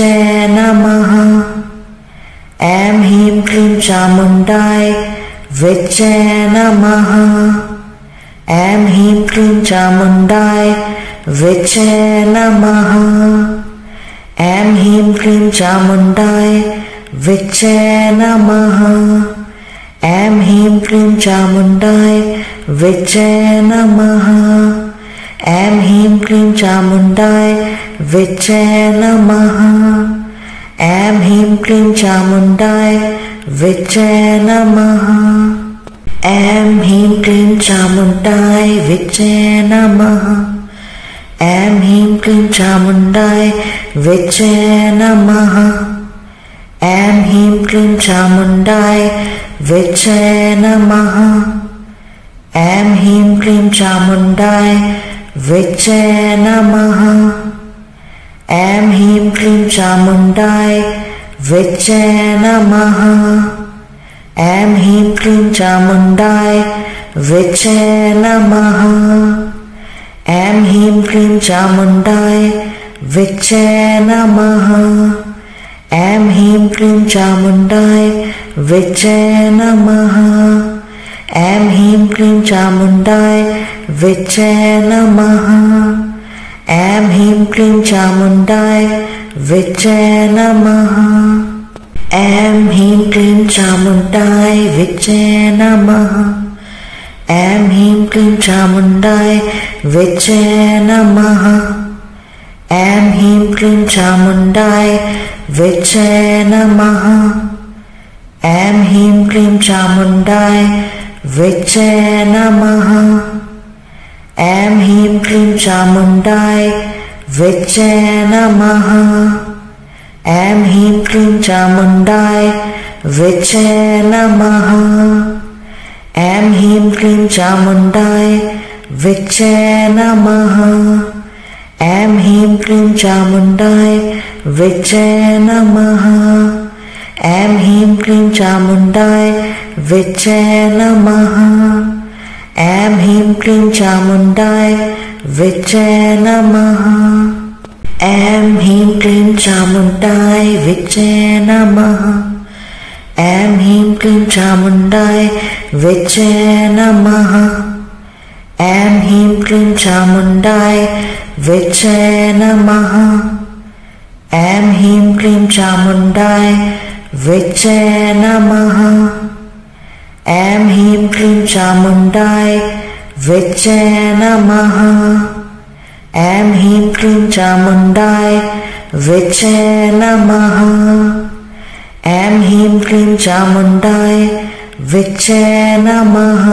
नमः। ऐं ह्रीं क्लीं चामुण्डाय विच्चे नमः। ऐं ह्रीं क्लीं चामुण्डाय विचे नमः ऐं ह्रीं क्लीं चामुण्डाय विचे नमः ऐं ह्रीं क्लीं चामुण्डाय विचे नमः ऐं ह्रीं क्लीं चामुण्डाय विचे नमः ऐं ह्रीं क्लीं चामुण्डाय विचे नमः ऐं ह्रीं क्लीं चामुण्डाय विच्चे नमः। ऐं ह्रीं क्लीं चामुण्डाय विच्चे नमः। ऐं ह्रीं क्लीं चामुण्डाय विच्च नमः। ऐं ह्रीं क्लीं चामुण्डाय विच्च नमः। ऐं ह्रीं क्लीं चामुण्डाय विच्चे नमः। ऐं ह्रीं क्लीं चामुण्डाय विच नमः ऐं ह्रीं क्लीं चामुण्डाय विच नमः ऐं ह्रीं क्लीं चामुण्डाय विच नमः ऐं ह्रीं क्लीं चामुण्डाय विच्चे नमः ऐं ह्रीं क्लीं चामुण्डाय विच नमः ऐं ह्रीं क्लीं चामुण्डाय विच्चे नमः। ऐं ह्रीं क्लीं चामुण्डाय विच्चे नमः। ऐं ह्रीं क्लीं चामुण्डाय विच्च नमः। ऐं ह्रीं क्लीं चामुण्डाय विच्च नमः। ऐं ह्रीं क्लीं चामुण्डाय विच्चे नमः। ऐं ह्रीं क्लीं चामुण्डाय विचय नमः ऐं ह्रीं क्लीं चामुण्डाय विचय नमः ऐं ह्रीं क्लीं चामुण्डाय विचय नमः ऐं ह्रीं क्लीं चामुण्डाय विचय नमः ऐं ह्रीं क्लीं चामुण्डाय विचय नमः ऐं ह्रीं क्लीं चामुण्डाय विच्चे नमः। ऐं ह्रीं क्लीं चामुण्डाय विच्चे नमः। ऐं ह्रीं क्लीं चामुण्डाय विच्चे नमः। ऐं ह्रीं क्लीं चामुण्डाय विच्चे नमः। ऐं ह्रीं क्लीं चामुण्डाय विच्चे नमः। ऐं ह्रीं क्लीं चामुण्डाय विच नमः। ऐं ह्रीं क्लीं चामुण्डाय विच्छे नमः।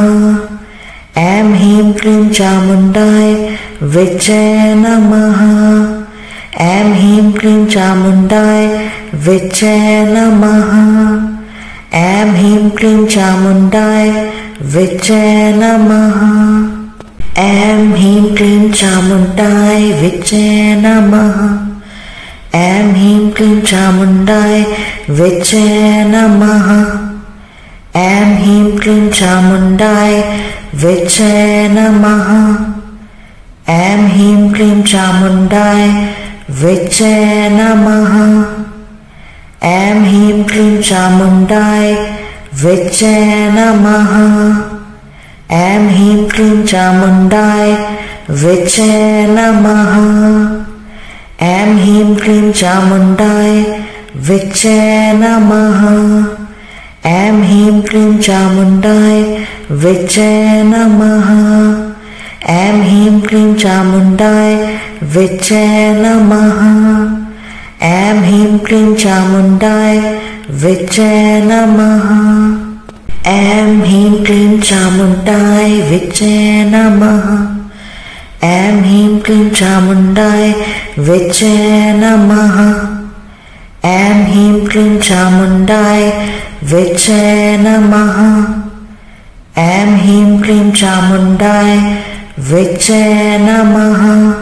ऐं ह्रीं क्लीं चामुण्डाय विच नमः। ऐं ह्रीं क्लीं चामुण्डाय विच नमः। ऐं ह्रीं क्लीं चामुण्डाय विच नमः। ऐं ह्रीं क्लीं चामुण्डाय विचे नमः। ऐं ह्रीं क्लीं चामुण्डाय विचे नमः। ऐं ह्रीं क्लीं चामुण्डाय विचे नमः। ऐं ह्रीं क्लीं चामुण्डाय विचे नमः। ऐं ह्रीं क्लीं चामुण्डाय विचे नमः। ऐं ह्रीं क्लीं चामुण्डाय विच नमः ऐं ह्रीं क्लीं चामुण्डाय विच्चे नमः ऐं ह्रीं क्लीं चामुण्डाय विच नमः ऐं ह्रीं क्लीं चामुण्डाय विच नमः ऐं ह्रीं क्लीं चामुण्डाय विच नमः ऐं ह्रीं क्लीं चामुण्डाय विचे नमः। ऐं ह्रीं क्लीं चामुण्डाय विचे नमः। ऐं ह्रीं क्लीं चामुण्डाय विचे नमः। ऐं ह्रीं क्लीं चामुण्डाय विचे नमः।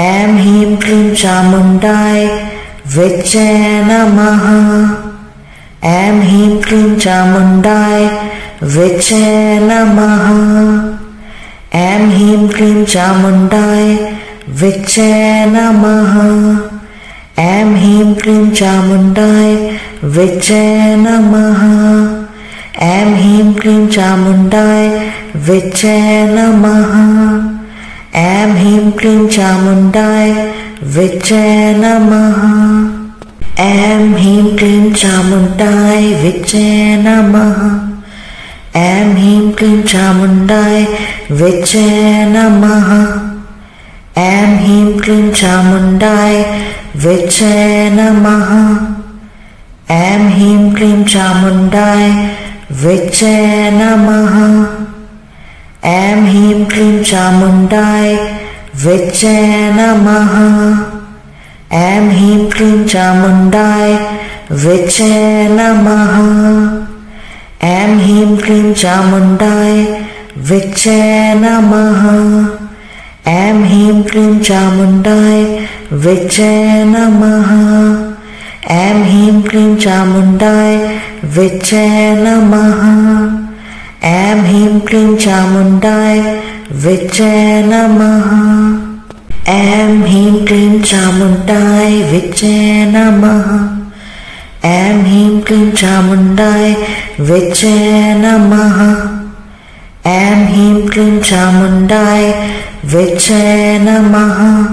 ऐं ह्रीं क्लीं चामुण्डाय विचे नमः ऐं ह्रीं क्लीं चामुण्डाय विचे नमः ऐं ह्रीं क्लीं चामुण्डाय विचे नमः ऐं ह्रीं क्लीं चामुण्डाय विचे नमः ऐं ह्रीं क्लीं चामुण्डाय विचे नमः ऐं ह्रीं क्लीं चामुण्डाय विचे नमः ऐं ह्रीं क्लीं चामुण्डाय विचे नमः। ऐं ह्रीं क्लीं चामुण्डाय विचे नमः। ऐं ह्रीं क्लीं चामुण्डाय विचे नमः। ऐं ह्रीं क्लीं चामुण्डाय विचे नमः। ऐं ह्रीं क्लीं चामुण्डाय विचे नमः ऐं ह्रीं क्लीं चामुण्डाय विचे नमः ऐं ह्रीं क्लीं चामुण्डाय विचे नमः ऐं ह्रीं क्लीं चामुण्डाय विचे नमः ऐं ह्रीं क्लीं चामुण्डाय विचे नमः ऐं ह्रीं क्लीं चामुण्डाय विचे नमः ऐं ह्रीं क्लीं चामुण्डाय विचे नमः। ऐं ह्रीं क्लीं चामुण्डाय विचे नमः। ऐं ह्रीं क्लीं चामुण्डाय विचे नमः।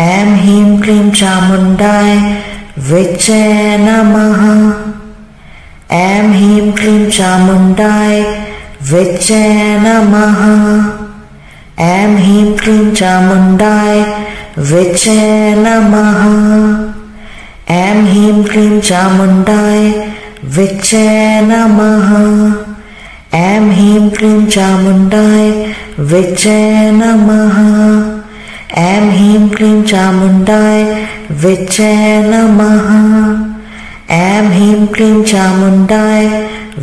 ऐं ह्रीं क्लीं चामुण्डाय विचे नमः। ऐं ह्रीं क्लीं चामुण्डाय विचे नमः ऐं ह्रीं क्लीं चामुण्डाय विचे नमः ऐं ह्रीं क्लीं चामुण्डाय विचे नमः ऐं ह्रीं क्लीं चामुण्डाय विचे नमः ऐं ह्रीं क्लीं चामुण्डाय विचे नमः ऐं ह्रीं क्लीं चामुण्डाय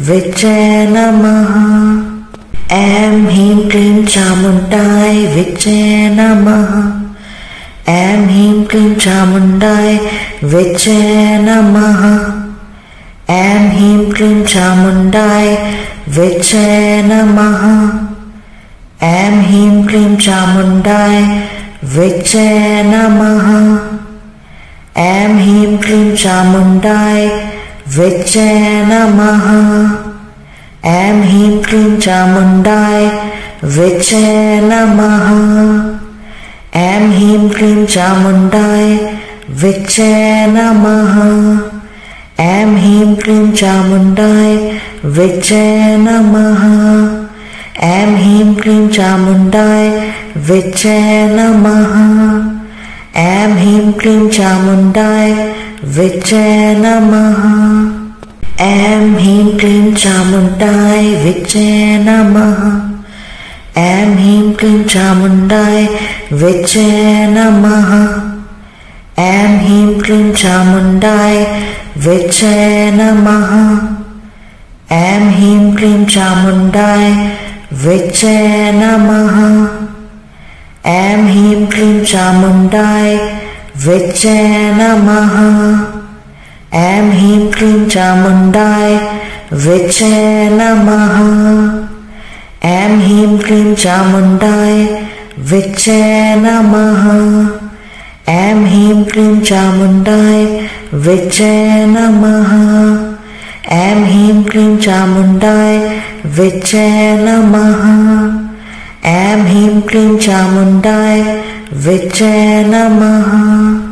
विचे नमः ऐं ह्रीं क्लीं चामुण्डाय विचे नमः। ऐं ह्रीं क्लीं चामुण्डाय विचे नमः। ऐं ह्रीं क्लीं चामुण्डाय विचे नमः। ऐं ह्रीं क्लीं चामुण्डाय विचे नमः। ऐं ह्रीं क्लीं चामुण्डाय विचे नमः ऐं ह्रीं क्लीं चामुण्डाय विचे नमः ऐं ह्रीं क्लीं चामुण्डाय विचे नमः ऐं ह्रीं क्लीं चामुण्डाय विचे नमः ऐं ह्रीं क्लीं चामुण्डाय विचे नमः ऐं ह्रीं क्लीं चामुण्डाय विचे नमः ऐं ह्रीं क्लीं चामुण्डाय विचे नमः। ऐं ह्रीं क्लीं चामुण्डाय विचे नमः। ऐं ह्रीं क्लीं चामुण्डाय विचे नमः। ऐं ह्रीं क्लीं चामुण्डाय विचे नमः। ऐं ह्रीं क्लीं चामुण्डाय विचे नमः ऐं ह्रीं क्लीं चामुण्डाय विचे नमः ऐं ह्रीं क्लीं चामुण्डाय विचे नमः ऐं ह्रीं क्लीं चामुण्डाय विचे नमः ऐं ह्रीं क्लीं चामुण्डाय विचे नमः ऐं ह्रीं क्लीं चामुण्डाय विचे नमः